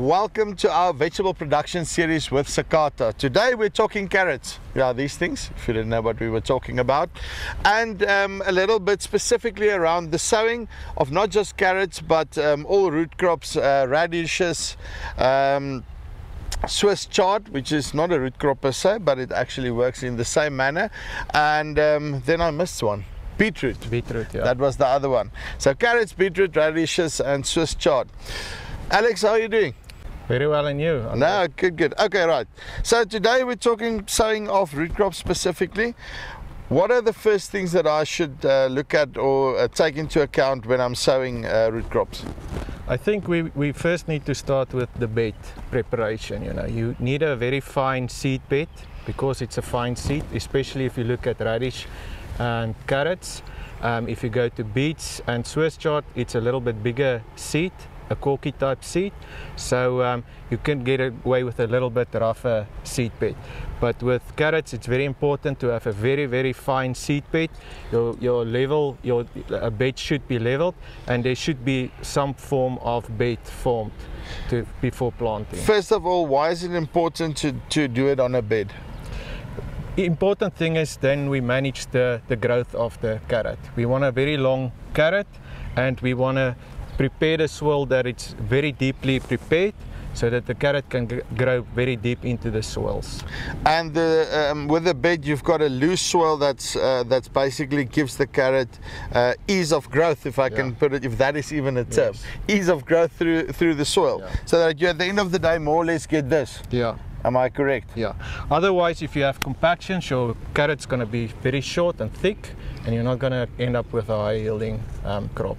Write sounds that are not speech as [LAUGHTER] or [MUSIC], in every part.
welcome to our vegetable production series with Sakata. Today we're talking carrots. Yeah, these things, if you didn't know what we were talking about. And um, a little bit specifically around the sowing of not just carrots, but um, all root crops, uh, radishes, um, Swiss chard, which is not a root crop per se, but it actually works in the same manner. And um, then I missed one. Beetroot. Beetroot, yeah. That was the other one. So carrots, beetroot, radishes, and Swiss chard. Alex, how are you doing? Very well, and you? No, good, good. Okay, right. So today we're talking sowing of root crops specifically. What are the first things that I should uh, look at or uh, take into account when I'm sowing uh, root crops? I think we, we first need to start with the bed preparation. You know, you need a very fine seed bed because it's a fine seed, especially if you look at radish and carrots. Um, if you go to beets and Swiss chard, it's a little bit bigger seed, a corky type seed. So um, you can get away with a little bit rougher seed bed. But with carrots, it's very important to have a very, very fine seed bed. Your, your level, your bed should be leveled and there should be some form of bed formed to, before planting. First of all, why is it important to, to do it on a bed? The important thing is then we manage the, the growth of the carrot. We want a very long carrot and we want to prepare the soil that it's very deeply prepared so that the carrot can grow very deep into the soils. And the, um, with the bed, you've got a loose soil that's uh, that's basically gives the carrot uh, ease of growth, if I yeah. can put it, if that is even a term, yes. ease of growth through through the soil, yeah. so that you at the end of the day more or less get this. Yeah. Am I correct? Yeah. Otherwise, if you have compaction, your carrot's going to be very short and thick, and you're not going to end up with a high yielding um, crop.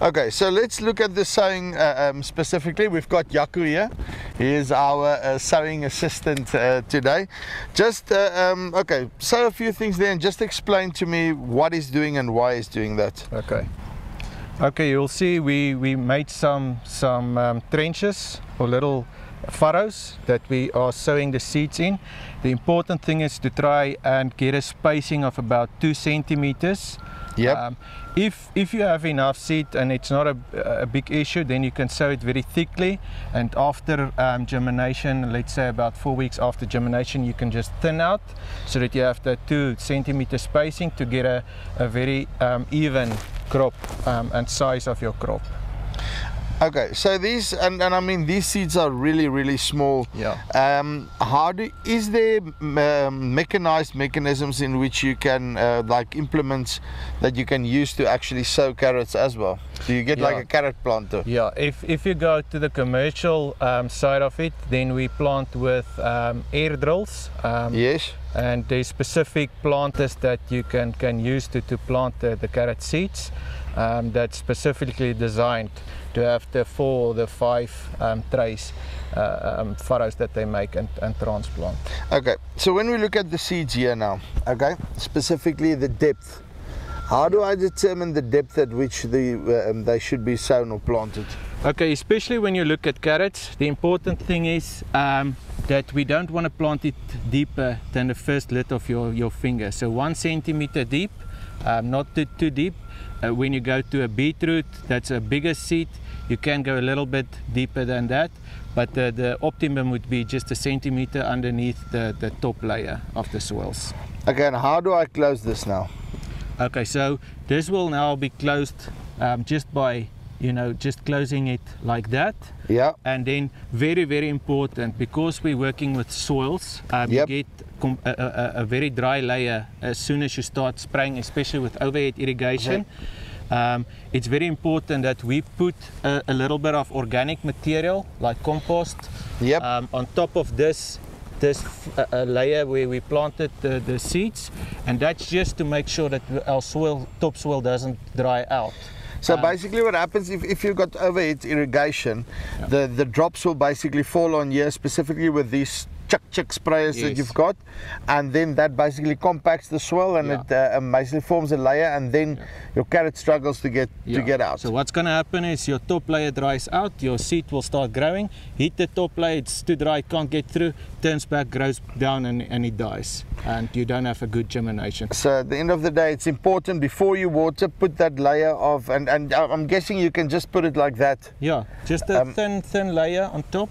Okay, so let's look at the sowing uh, um, specifically. We've got Yaku here. He is our uh, sowing assistant uh, today. Just, uh, um, okay, say a few things there and just explain to me what he's doing and why he's doing that. Okay. Okay, you'll see we, we made some, some um, trenches or little furrows that we are sowing the seeds in. The important thing is to try and get a spacing of about two centimeters. Yep. Um, if if you have enough seed and it's not a, a big issue, then you can sow it very thickly. And after um, germination, let's say about four weeks after germination, you can just thin out so that you have the two centimeter spacing to get a, a very um, even crop um, and size of your crop. Okay, so these and, and I mean these seeds are really really small. Yeah. Um, how do is there um, mechanized mechanisms in which you can uh, like implements that you can use to actually sow carrots as well? Do you get yeah. like a carrot planter? Yeah. If if you go to the commercial um, side of it, then we plant with um, air drills. Um, yes. And there's specific planters that you can can use to to plant the, the carrot seeds. Um, that's specifically designed to have the four or the five um, trays uh, um, furrows that they make and, and transplant. Okay, so when we look at the seeds here now, okay, specifically the depth, how do I determine the depth at which the, um, they should be sown or planted? Okay, especially when you look at carrots, the important thing is um, that we don't want to plant it deeper than the first lid of your, your finger. So one centimeter deep, um, not too, too deep, uh, when you go to a beetroot, that's a bigger seed, you can go a little bit deeper than that, but the, the optimum would be just a centimeter underneath the, the top layer of the soils. Again, how do I close this now? Okay, so this will now be closed um, just by you know just closing it like that yeah and then very very important because we're working with soils um, yep. you get a, a, a, very dry layer as soon as you start spraying especially with overhead irrigation okay. um, it's very important that we put a, a, little bit of organic material like compost yep. um, on top of this this uh, layer where we planted the, the seeds and that's just to make sure that our soil topsoil doesn't dry out so um, basically what happens if, if you've got overhead irrigation, yeah. the, the drops will basically fall on here, specifically with these chuck chuck sprayers that you've got, and then that basically compacts the soil and Yeah. it uh, basically forms a layer, and then your carrot struggles to get to get out. So what's going to happen is your top layer dries out, your seed will start growing, hit the top layer, it's too dry, can't get through, turns back, grows down and, and it dies. And you don't have a good germination. So at the end of the day, it's important before you water, put that layer of, and, and I'm guessing you can just put it like that. Yeah, just a Um, thin, thin layer on top.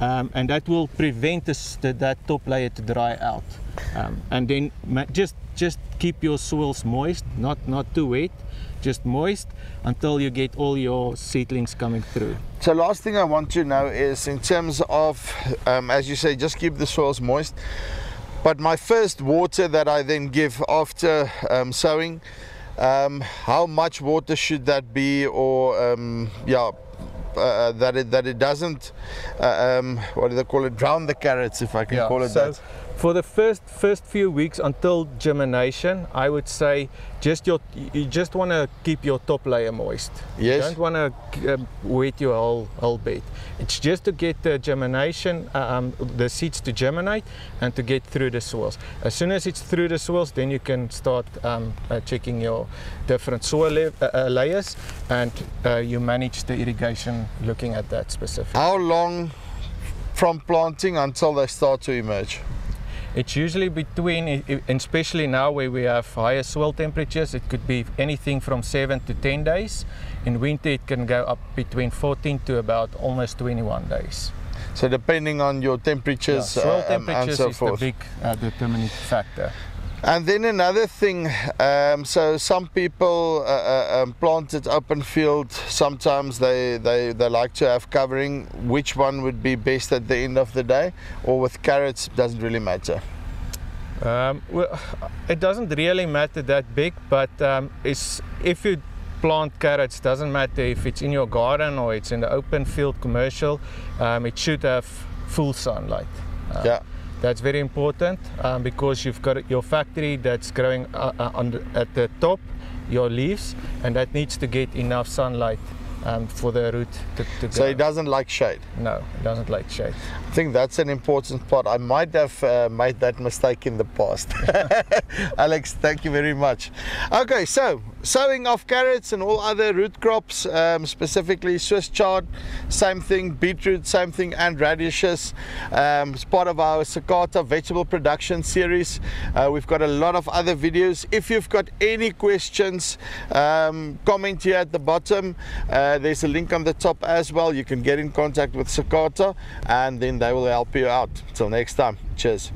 Um, and that will prevent this, the, that top layer to dry out. Um, and then just just keep your soils moist, not not too wet, just moist until you get all your seedlings coming through. So last thing I want to know is in terms of, um, as you say, just keep the soils moist. But my first water that I then give after um, sowing, um, how much water should that be, or um, yeah, uh, that it that it doesn't, uh, um, what do they call it, drown the carrots, if I can call it so that. For the first first few weeks until germination, I would say just your you just want to keep your top layer moist. Yes. You don't want to um, wet your whole whole bed. It's just to get the germination, uh, um, the seeds to germinate and to get through the soils. As soon as it's through the soils, then you can start um, uh, checking your different soil le- uh, uh, layers, and uh, you manage the irrigation looking at that specific. How long from planting until they start to emerge? It's usually between, especially now where we have higher soil temperatures, it could be anything from 7 to 10 days. In winter, it can go up between 14 to about almost 21 days. So depending on your Yeah, temperatures soil uh, um, temperatures so is forth. the big uh, determining factor. And then another thing, um, so some people uh, uh, um, plant it open field. Sometimes they, they, they like to have covering. Which one would be best at the end of the day? Or with carrots, doesn't really matter. Um, well, it doesn't really matter that big, but um, it's, if you plant carrots, doesn't matter if it's in your garden or it's in the open field commercial, um, it should have full sunlight. Uh, Yeah. That's very important um, because you've got your factory that's growing uh, uh, on the, at the top, your leaves, and that needs to get enough sunlight um, for the root to, to So grow. it doesn't like shade. no, it doesn't like shade. I think that's an important part. I might have uh, made that mistake in the past. [LAUGHS] Alex, thank you very much. Okay, so sowing of carrots and all other root crops, um, specifically Swiss chard, same thing, beetroot, same thing, and radishes. Um, it's part of our Sakata vegetable production series. Uh, we've got a lot of other videos. If you've got any questions, um, comment here at the bottom. Uh, there's a link on the top as well. You can get in contact with Sakata and then they will help you out. Till next time, cheers.